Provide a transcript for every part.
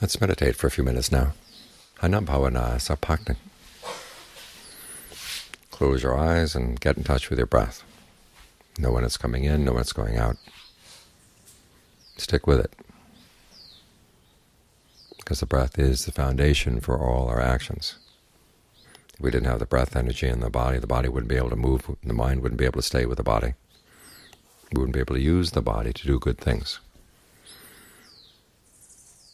Let's meditate for a few minutes now. Close your eyes and get in touch with your breath. Know when it's coming in, know when it's going out. Stick with it, because the breath is the foundation for all our actions. If we didn't have the breath energy in the body, the body wouldn't be able to move, the mind wouldn't be able to stay with the body. We wouldn't be able to use the body to do good things.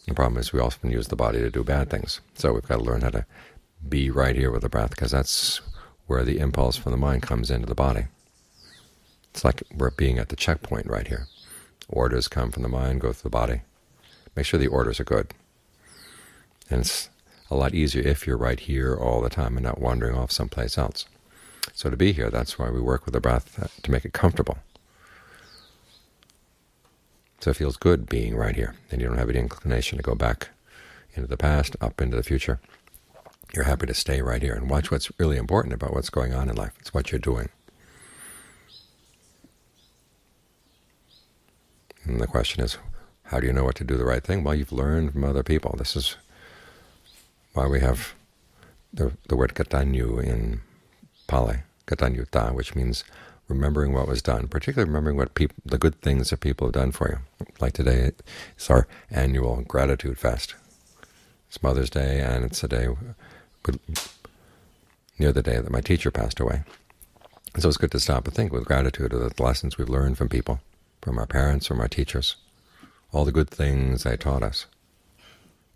The problem is we often use the body to do bad things. So we've got to learn how to be right here with the breath, because that's where the impulse from the mind comes into the body. It's like we're being at the checkpoint right here. Orders come from the mind, go through the body. Make sure the orders are good. And it's a lot easier if you're right here all the time and not wandering off someplace else. So to be here, that's why we work with the breath uh, to make it comfortable. So it feels good being right here, and you don't have any inclination to go back into the past, up into the future. You're happy to stay right here and watch what's really important about what's going on in life. It's what you're doing. And the question is, how do you know what to do the right thing? Well, you've learned from other people. This is why we have the, the word katanyu in Pali, katanyuta, which means remembering what was done, particularly remembering what the good things that people have done for you. Like today, it's our annual gratitude fest. It's Mother's Day, and it's a day near the day that my teacher passed away. And so it's good to stop and think with gratitude of the lessons we've learned from people, from our parents, from our teachers, all the good things they taught us.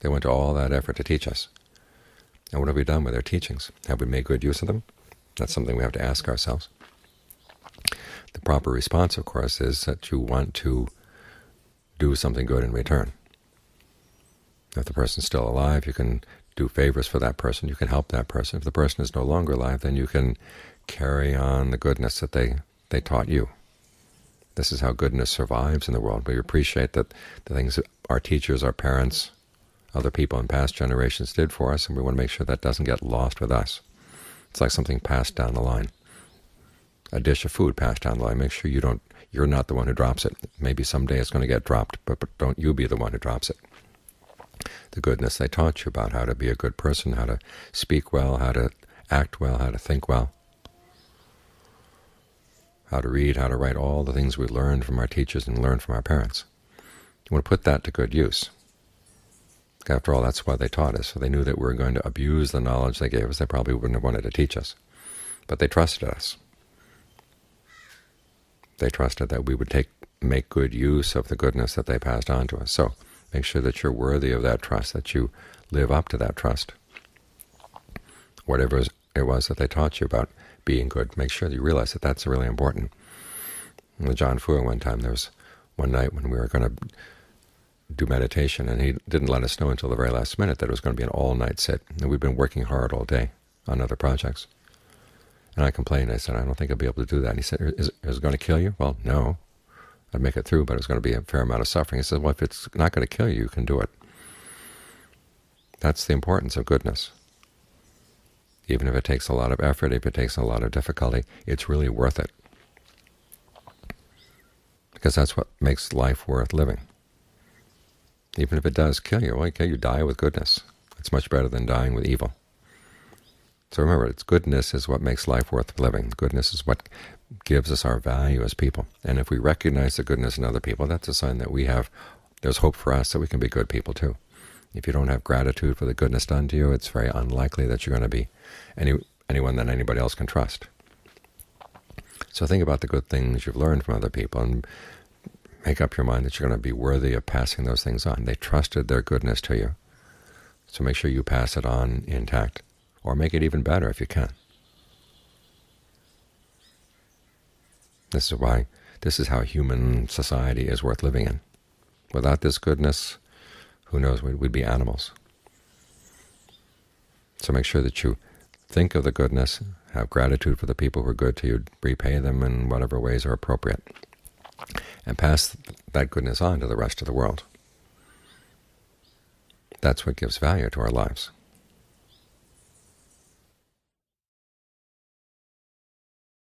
They went to all that effort to teach us. And what have we done with their teachings? Have we made good use of them? That's something we have to ask ourselves. The proper response, of course, is that you want to do something good in return. If the person's still alive, you can do favors for that person. You can help that person. If the person is no longer alive, then you can carry on the goodness that they, they taught you. This is how goodness survives in the world. We appreciate that the things that our teachers, our parents, other people in past generations did for us, and we want to make sure that doesn't get lost with us. It's like something passed down the line a dish of food passed down the line. Make sure you don't you're not the one who drops it. Maybe someday it's going to get dropped, but, but don't you be the one who drops it. The goodness they taught you about how to be a good person, how to speak well, how to act well, how to think well, how to read, how to write, all the things we learned from our teachers and learned from our parents. You want to put that to good use. After all, that's why they taught us. So they knew that we were going to abuse the knowledge they gave us. They probably wouldn't have wanted to teach us. But they trusted us. They trusted that we would take make good use of the goodness that they passed on to us. So make sure that you're worthy of that trust, that you live up to that trust. Whatever it was that they taught you about being good, make sure that you realize that that's really important. With Ajaan Fuang one time, there was one night when we were going to do meditation, and he didn't let us know until the very last minute that it was going to be an all-night sit. And we'd been working hard all day on other projects. And I complained. I said, I don't think I'll be able to do that. And he said, is, is it going to kill you? Well, no. I'd make it through, but it's going to be a fair amount of suffering. He said, well, if it's not going to kill you, you can do it. That's the importance of goodness. Even if it takes a lot of effort, if it takes a lot of difficulty, it's really worth it. Because that's what makes life worth living. Even if it does kill you, well, you die with goodness. It's much better than dying with evil. So remember, it's goodness is what makes life worth living. Goodness is what gives us our value as people. And if we recognize the goodness in other people, that's a sign that we have, there's hope for us that we can be good people too. If you don't have gratitude for the goodness done to you, it's very unlikely that you're going to be any anyone that anybody else can trust. So think about the good things you've learned from other people and make up your mind that you're going to be worthy of passing those things on. They trusted their goodness to you, so make sure you pass it on intact or make it even better if you can. This is why this is how human society is worth living in. Without this goodness, who knows, we'd be animals. So make sure that you think of the goodness, have gratitude for the people who are good to you, repay them in whatever ways are appropriate, and pass that goodness on to the rest of the world. That's what gives value to our lives.